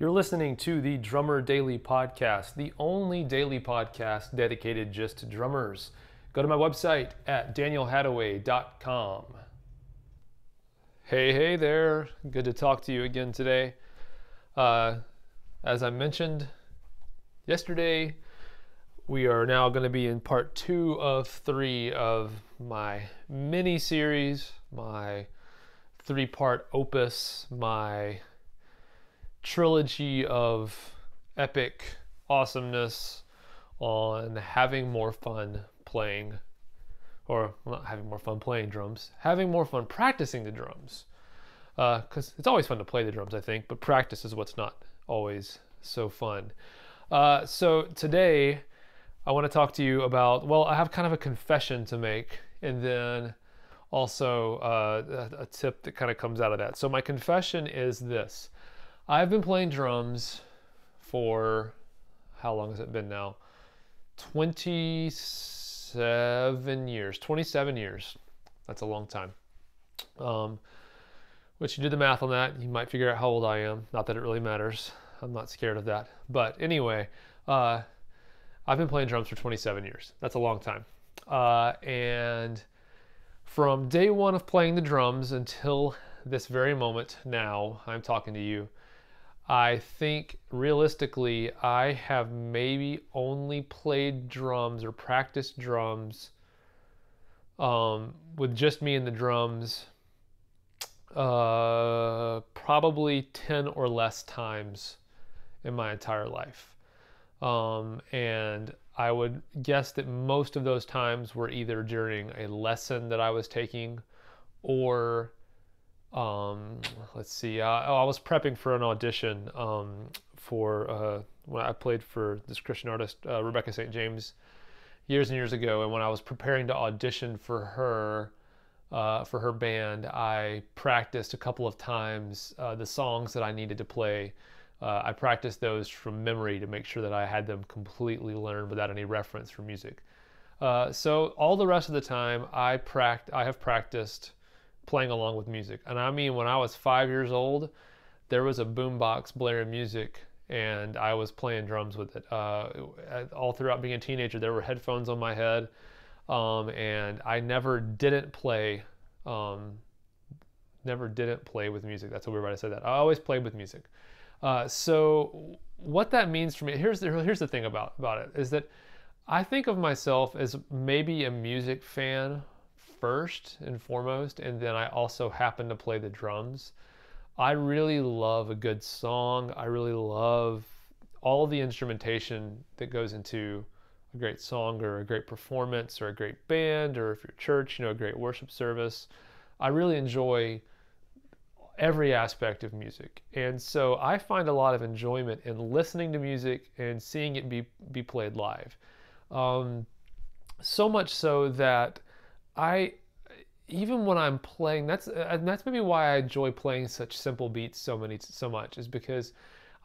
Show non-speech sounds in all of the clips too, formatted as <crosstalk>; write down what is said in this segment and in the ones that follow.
You're listening to the Drummer Daily Podcast, the only daily podcast dedicated just to drummers. Go to my website at danielhadaway.com. Hey, hey there. Good to talk to you again today. Uh, as I mentioned yesterday, we are now going to be in part two of three of my mini series, my three part opus, my trilogy of epic awesomeness on having more fun playing, or not having more fun playing drums, having more fun practicing the drums. Because uh, it's always fun to play the drums, I think, but practice is what's not always so fun. Uh, so today, I want to talk to you about, well, I have kind of a confession to make, and then also uh, a, a tip that kind of comes out of that. So, my confession is this I've been playing drums for how long has it been now? 27 years. 27 years. That's a long time. Um, which you do the math on that, you might figure out how old I am. Not that it really matters. I'm not scared of that. But anyway, uh, I've been playing drums for 27 years. That's a long time. Uh, and from day one of playing the drums until this very moment now, I'm talking to you. I think realistically, I have maybe only played drums or practiced drums um, with just me and the drums uh, probably 10 or less times in my entire life. Um, and I would guess that most of those times were either during a lesson that I was taking or, um, <tsk> let's see, uh, oh, I was prepping for an audition um, for uh, when I played for this Christian artist, uh, Rebecca St. James, years and years ago. And when I was preparing to audition for her, uh, for her band, I practiced a couple of times uh, the songs that I needed to play I practiced those from memory to make sure that I had them completely learned without any reference for music. So all the rest of the time, I pract- I have practiced playing along with music, and I mean when I was five years old, there was a boombox blaring music, and I was playing drums with it. Uh, all throughout being a teenager, there were headphones on my head, um, and I never didn't play. Um, never didn't play with music. That's a weird way to say that. I always played with music. Uh, so what that means for me, here's the, here's the thing about, about it, is that I think of myself as maybe a music fan first and foremost, and then I also happen to play the drums. I really love a good song. I really love all the instrumentation that goes into a great song or a great performance or a great band or if you're church, you know, a great worship service. I really enjoy every aspect of music. And so I find a lot of enjoyment in listening to music and seeing it be, be played live. Um, so much so that I, even when I'm playing, that's, and that's maybe why I enjoy playing such simple beats so many, so much is because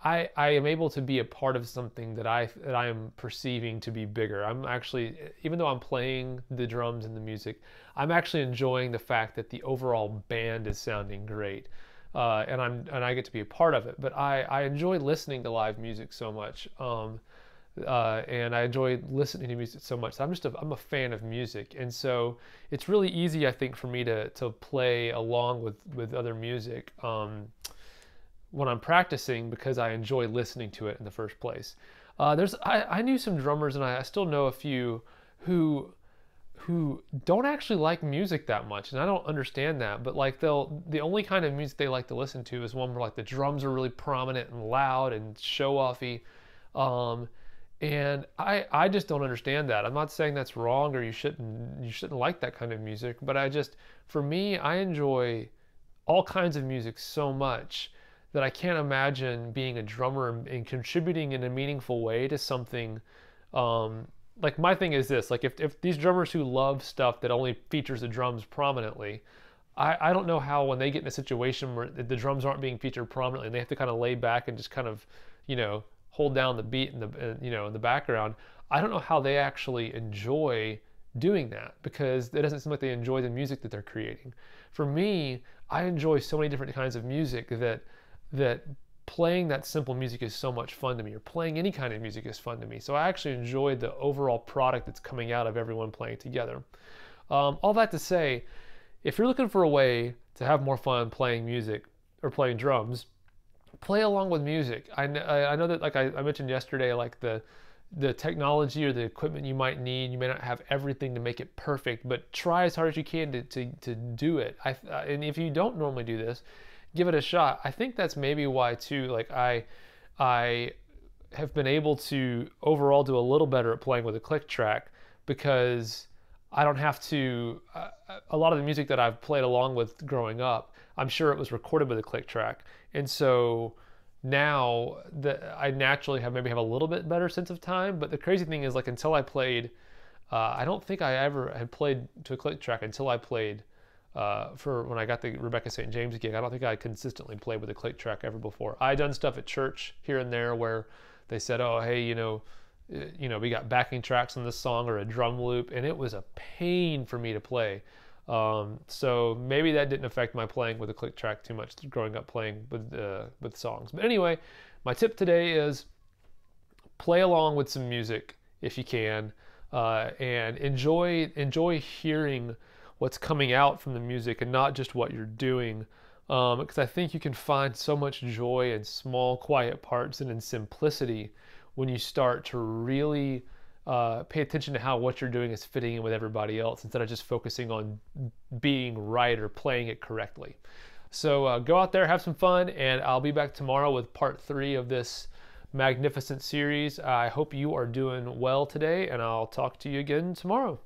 I, I am able to be a part of something that I that I am perceiving to be bigger. I'm actually even though I'm playing the drums and the music, I'm actually enjoying the fact that the overall band is sounding great. Uh, and I'm and I get to be a part of it. But I, I enjoy listening to live music so much, um, uh, and I enjoy listening to music so much. I'm just a, I'm a fan of music, and so it's really easy I think for me to to play along with with other music. Um, when I'm practicing because I enjoy listening to it in the first place. Uh, there's I, I, knew some drummers and I, I, still know a few who who don't actually like music that much and I don't understand that but like they'll the only kind of music they like to listen to is one where like the drums are really prominent and loud and show offy um, and I I just don't understand that. I'm not saying that's wrong or you shouldn't you shouldn't like that kind of music but I just for me I enjoy all kinds of music so much that I can't imagine being a drummer and contributing in a meaningful way to something. Um, like my thing is this: like if if these drummers who love stuff that only features the drums prominently, I I don't know how when they get in a situation where the drums aren't being featured prominently and they have to kind of lay back and just kind of you know hold down the beat in the you know in the background. I don't know how they actually enjoy doing that because it doesn't seem like they enjoy the music that they're creating. For me, I enjoy so many different kinds of music that that playing that simple music is so much fun to me, or playing any kind of music is fun to me. So I actually enjoy the overall product that's coming out of everyone playing together. Um, all that to say, if you're looking for a way to have more fun playing music or playing drums, play along with music. I, I know that, like I, I mentioned yesterday, like the the technology or the equipment you might need. You may not have everything to make it perfect, but try as hard as you can to, to, to do it. I, and if you don't normally do this, give it a shot. I think that's maybe why too. Like I, I have been able to overall do a little better at playing with a click track because I don't have to. Uh, a lot of the music that I've played along with growing up, I'm sure it was recorded with a click track, and so now that I naturally have maybe have a little bit better sense of time. But the crazy thing is, like until I played, uh, I don't think I ever had played to a click track until I played uh, for when I got the Rebecca St. James gig. I don't think I consistently played with a click track ever before. I done stuff at church here and there where they said, "Oh, hey, you know." You know, we got backing tracks on this song or a drum loop, and it was a pain for me to play. Um, so maybe that didn't affect my playing with a click track too much growing up playing with uh, with songs. But anyway, my tip today is play along with some music if you can, uh, and enjoy enjoy hearing what's coming out from the music and not just what you're doing. Because um, I think you can find so much joy in small, quiet parts and in simplicity when you start to really uh, pay attention to how what you're doing is fitting in with everybody else instead of just focusing on being right or playing it correctly. So uh, go out there, have some fun, and I'll be back tomorrow with part three of this magnificent series. I hope you are doing well today, and I'll talk to you again tomorrow.